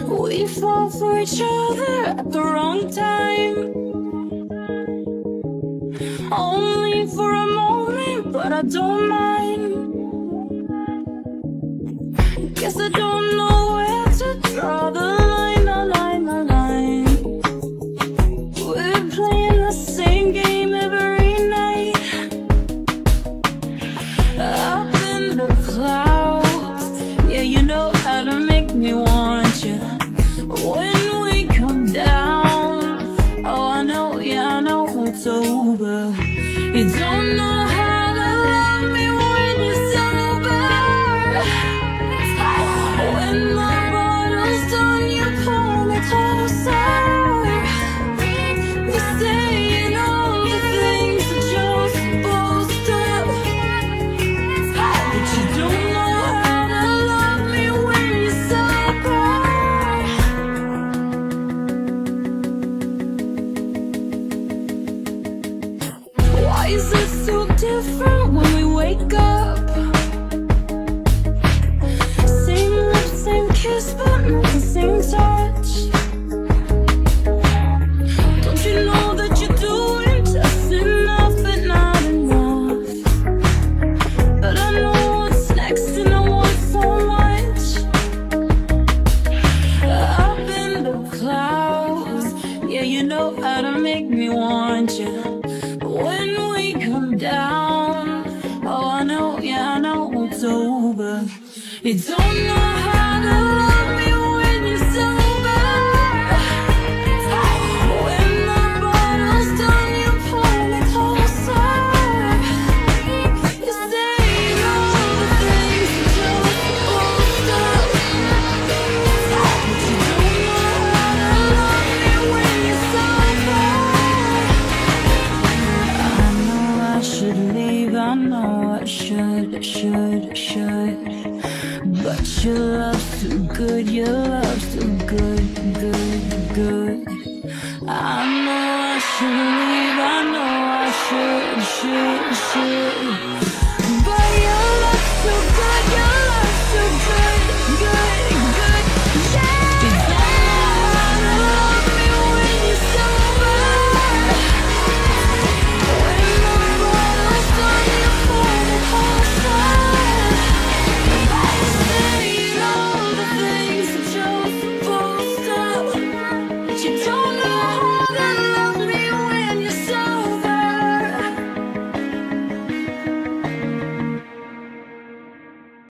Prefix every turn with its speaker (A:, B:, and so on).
A: We fall for each other at the wrong time. Only for a moment, but I don't mind. Guess I don't know where to draw the it's over. You don't know Is it so different when we wake up? Same lips, same kiss, but not the same touch. Don't you know that you're doing just enough, but not enough? But I know what's next, and I want so much. Up in the clouds, yeah, you know how to make me want you. When we down, oh, I know, yeah, I know it's over. You don't know how should, should. But your love's too good, your love's too good, good, good. I know I should leave, I know I should, should, should. But your love's too